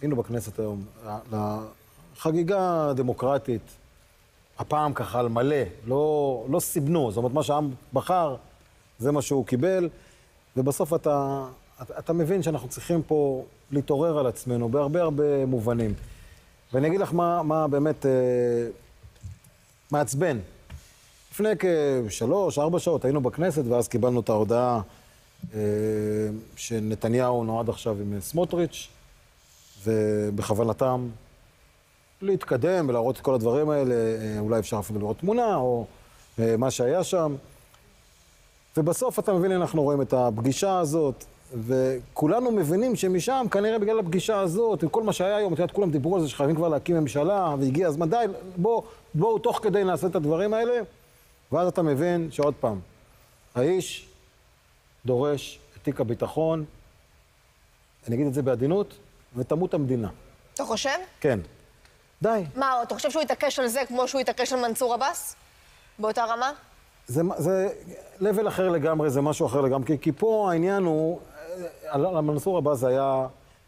היינו בכנסת היום, לחגיגה דמוקרטית, הפעם ככה על מלא, לא, לא סיבנו, זאת אומרת, מה שהעם בחר, זה מה שהוא קיבל, ובסוף אתה, אתה, אתה מבין שאנחנו צריכים פה להתעורר על עצמנו בהרבה הרבה מובנים. ואני אגיד לך מה, מה באמת אה, מעצבן. לפני כשלוש, ארבע שעות היינו בכנסת, ואז קיבלנו את ההודעה אה, שנתניהו נועד עכשיו עם סמוטריץ', ובכוונתם להתקדם ולהראות את כל הדברים האלה, אה, אולי אפשר אפילו לראות תמונה, או אה, מה שהיה שם. ובסוף אתה מבין, אנחנו רואים את הפגישה הזאת, וכולנו מבינים שמשם, כנראה בגלל הפגישה הזאת, וכל מה שהיה היום, את יודעת, כולם דיברו על זה שחייבים כבר להקים ממשלה, והגיע הזמן, די, בואו, בואו תוך כדי נעשה את הדברים האלה, ואז אתה מבין שעוד פעם, האיש דורש את תיק הביטחון, אני אגיד את זה בעדינות, ותמות המדינה. אתה חושב? כן. די. מה, אתה חושב שהוא יתעקש על זה כמו שהוא יתעקש על מנסור עבאס? באותה רמה? זה, זה level אחר לגמרי, זה משהו אחר לגמרי, כי, כי פה העניין הוא, על, על מנסור עבאס זה היה,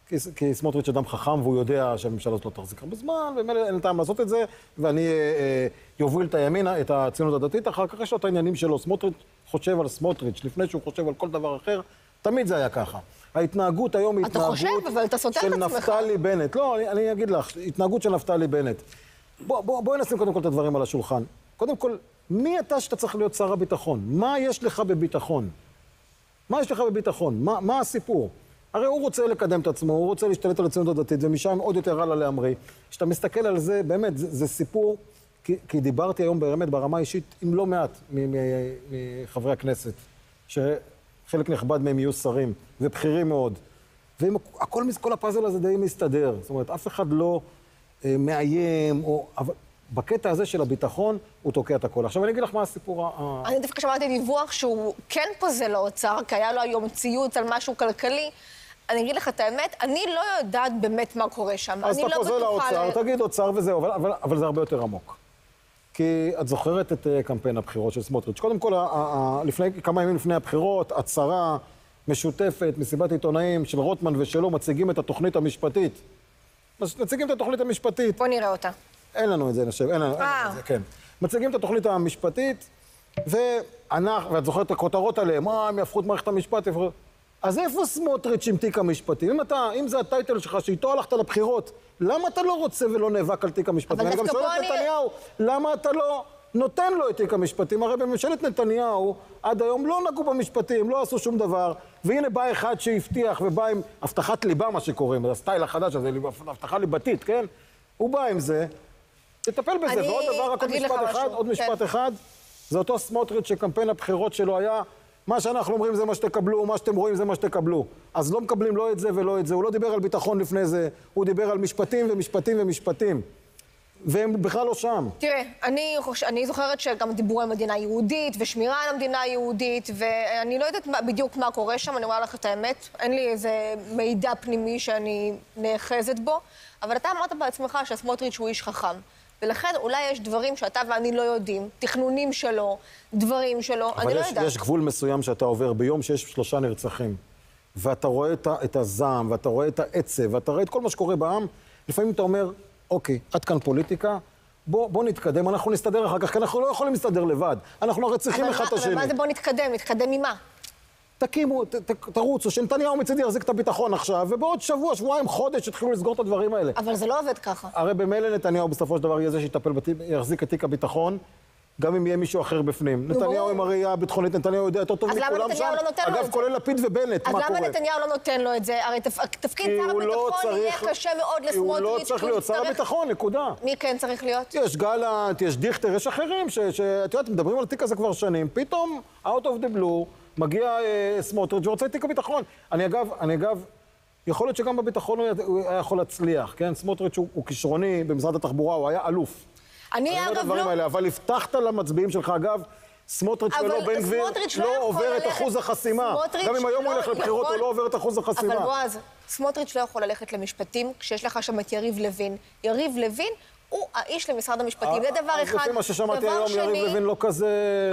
כי, כי סמוטריץ' אדם חכם והוא יודע שהממשלה הזאת לא תחזיק הרבה זמן, ומילא אין טעם לעשות את זה, ואני אה, אה, יוביל את הימינה, את הציונות הדתית, אחר כך יש לו את העניינים שלו. סמוטריץ' חושב על סמוטריץ', לפני שהוא חושב על כל דבר אחר, תמיד זה היה ככה. ההתנהגות היום היא אתה התנהגות חושב, של. נפתלי בנט. לא, אני, אני אגיד לך, התנהגות של נפתלי בנט. בוא, בוא, בואי נשים קודם כל את הדברים על השולחן. קודם כל, מי אתה שאתה צריך להיות שר הביטחון? מה יש לך בביטחון? מה יש לך בביטחון? מה, מה הסיפור? הרי הוא רוצה לקדם את עצמו, הוא רוצה להשתלט על הציונות הדתית, ומשם עוד יותר הלאה להמריא. כשאתה מסתכל על זה, באמת, זה, זה סיפור, כי, כי דיברתי היום באמת ברמה אישית עם לא מעט מחברי הכנסת, שחלק נכבד מהם יהיו שרים, ובכירים מאוד. והכל, כל הפאזל הזה די מסתדר. זאת אומרת, אף אחד לא אה, מאיים, או... אבל בקטע הזה של הביטחון, הוא תוקע את הכל. עכשיו אני אגיד לך מה הסיפור ה... אני דווקא שמעתי דיווח שהוא כן פוזל לאוצר, כי היה לו היום ציוץ על משהו כלכלי. אני אגיד לך את האמת, אני לא יודעת באמת מה קורה שם. אז אתה לא פוזל. לאוצר, ל- תגיד אוצר וזהו, אבל, אבל, אבל זה הרבה יותר עמוק. כי את זוכרת את אה, קמפיין הבחירות של סמוטריץ'. קודם כל, לפני, כמה ימים לפני הבחירות, הצהרה משותפת, מסיבת עיתונאים של רוטמן ושלו, מציגים את התוכנית המשפטית. מש- מציגים את התוכנית המשפטית. בוא נראה אותה. אין לנו את זה, נשב, אין לנו, אין לנו אה. את זה, כן. מציגים את התוכנית המשפטית, ואנחנו, ואת זוכרת את הכותרות עליהם, אה, הם יהפכו את מערכת המשפט, יהפכו... אז איפה סמוטריץ' עם תיק המשפטים? אם אתה, אם זה הטייטל שלך, שאיתו הלכת לבחירות, למה אתה לא רוצה ולא נאבק על תיק המשפטים? אני גם שואל את נתניהו, למה אתה לא נותן לו את תיק המשפטים? הרי בממשלת נתניהו, עד היום לא נגעו במשפטים, לא עשו שום דבר, והנה בא אחד שהבטיח ובא עם הבטחת ליבה, מה שקוראים, זה הסטייל החדש הזה, הבטחה ליבתית, כן? הוא בא עם זה, תטפל בזה. ועוד דבר, רק עוד משפט אחד, עוד כן. משפט אחד. זה אותו סמוטריץ' שקמפיין הבחירות שלו היה, מה שאנחנו אומרים זה מה שתקבלו, מה שאתם רואים זה מה שתקבלו. אז לא מקבלים לא את זה ולא את זה. הוא לא דיבר על ביטחון לפני זה, הוא דיבר על משפטים ומשפטים ומשפטים. והם בכלל לא שם. תראה, אני, חוש... אני זוכרת שגם דיברו על מדינה יהודית ושמירה על המדינה היהודית, ואני לא יודעת מה, בדיוק מה קורה שם, אני אומר לך את האמת. אין לי איזה מידע פנימי שאני נאחזת בו, אבל אתה אמרת בעצמך שסמוטריץ' הוא איש חכם. ולכן אולי יש דברים שאתה ואני לא יודעים, תכנונים שלו, דברים שלו, אני אבל לא יש, יודעת. יש גבול מסוים שאתה עובר ביום שיש שלושה נרצחים. ואתה רואה את, את הזעם, ואתה רואה את העצב, ואתה רואה את כל מה שקורה בעם, לפעמים אתה אומר, אוקיי, עד כאן פוליטיקה, בוא, בוא נתקדם, אנחנו נסתדר אחר כך, כי אנחנו לא יכולים להסתדר לבד. אנחנו הרי צריכים אבל אחד את השני. אבל מה זה בוא נתקדם? נתקדם ממה? תקימו, ת, ת, תרוצו, שנתניהו מצידי יחזיק את הביטחון עכשיו, ובעוד שבוע, שבועיים, חודש יתחילו לסגור את הדברים האלה. אבל זה לא עובד ככה. הרי במילא נתניהו בסופו של דבר יהיה זה שיטפל, בתיק- יחזיק את תיק הביטחון, גם אם יהיה מישהו אחר בפנים. נתניהו. עם הראייה הביטחונית, נתניהו יודע יותר טוב אז למה מכולם שם. נתניהו לא נותן לו אגב, את זה? כולל לפיד ובנט, אז מה למה קורה? נתניהו לא נותן לו את זה? הרי תפ... תפקיד שר לא הביטחון יהיה קשה מאוד כי הוא לסמוטריץ'. לא צריך להיות שר הביטחון, נקודה. מי כן צריך להיות? יש גלנט, יש דיכטר, יש אחרים שאת יודעת, מדברים על התיק הזה כבר שנים, פתאום, out of the blue, מגיע אה, סמוטריץ' ורוצה את תיק הביטחון. אני אגב, אני אגב, יכול להיות שגם בביטחון הוא היה- יכול להצליח, כן? סמוטריץ' הוא, הוא כישרוני במשרד התחבורה, הוא היה אלוף. אני אני אגב לא... האלה, אבל הבטחת למצביעים שלך, אגב, סמוטריץ' אבל ולא בן גביר לא לא עובר את אחוז החסימה. גם אם היום הוא לא ילך לבחירות, הוא לא עובר את אחוז אבל החסימה. בועז, סמוטריץ' לא יכול ללכת למשפטים כשיש לך שם את יריב לוין. יריב לוין הוא האיש למשרד המשפטים. זה דבר אז אחד. לפי מה ששמעתי היום, יריב לוין לא כזה...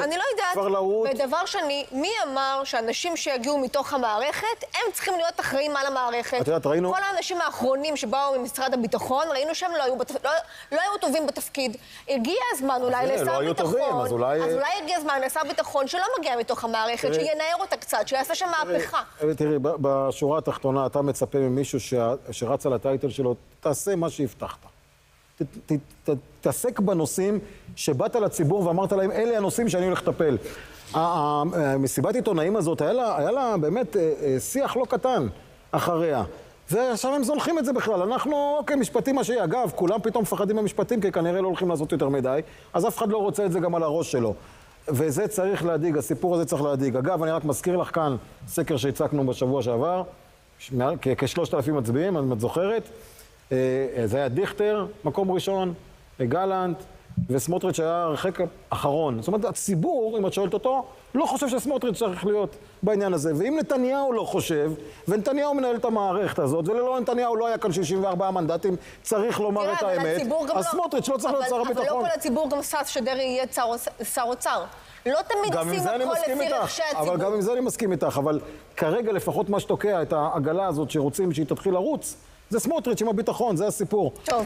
אני לא יודעת. כבר להוט. ודבר שני, מי אמר שאנשים שיגיעו מתוך המערכת, הם צריכים להיות אחראים על המערכת? את יודעת, ראינו- כל האנשים האחרונים שבאו ממשרד הביטחון, ראינו שהם לא היו, בתפ... לא, לא היו טובים בתפקיד. הגיע הזמן אולי לשר לא ביטחון. טובים, אז אולי- אז אולי הגיע הזמן לשר ביטחון שלא מגיע מתוך המערכת, תראי- שינער אותה קצת, שיעשה שם מהפכה. אה, תראי, בשורה התחתונה, אתה מצפה ממישהו שה- שרץ על הטייטל שלו, תעשה מה שהבטחת. תתעסק בנושאים שבאת לציבור ואמרת להם, אלה הנושאים שאני הולך לטפל. המסיבת עיתונאים הזאת, היה לה, היה לה באמת אה, אה, שיח לא קטן אחריה. ועכשיו הם זונחים את זה בכלל. אנחנו, אוקיי, משפטים מה שיהיה. אגב, כולם פתאום מפחדים מהמשפטים, כי כנראה לא הולכים לעשות יותר מדי, אז אף אחד לא רוצה את זה גם על הראש שלו. וזה צריך להדאיג, הסיפור הזה צריך להדאיג. אגב, אני רק מזכיר לך כאן סקר שהצגנו בשבוע שעבר, ש- מעל- כ- כשלושת אלפים מצביעים, אם את זוכרת. אה, זה היה דיכטר, מקום ראשון, גלנט, וסמוטריץ' היה הרחק אחרון. זאת אומרת, הציבור, אם את שואלת אותו, לא חושב שסמוטריץ' צריך להיות בעניין הזה. ואם נתניהו לא חושב, ונתניהו מנהל את המערכת הזאת, וללא נתניהו לא היה כאן 64 מנדטים, צריך לומר תראה, את אבל האמת, אז לא- סמוטריץ' לא צריך להיות אבל- שר אבל הביטחון. לא כל הציבור גם שש שדרעי יהיה שר- שר אוצר. לא תמיד עושים הכל לפי רחשי הציבור. אבל גם עם זה אני מסכים איתך, אבל כרגע לפחות מה שתוקע את העגלה הזאת שרוצים שהיא תתחיל לרוץ, זה סמוטריץ' עם הביטחון, זה הסיפור. טוב.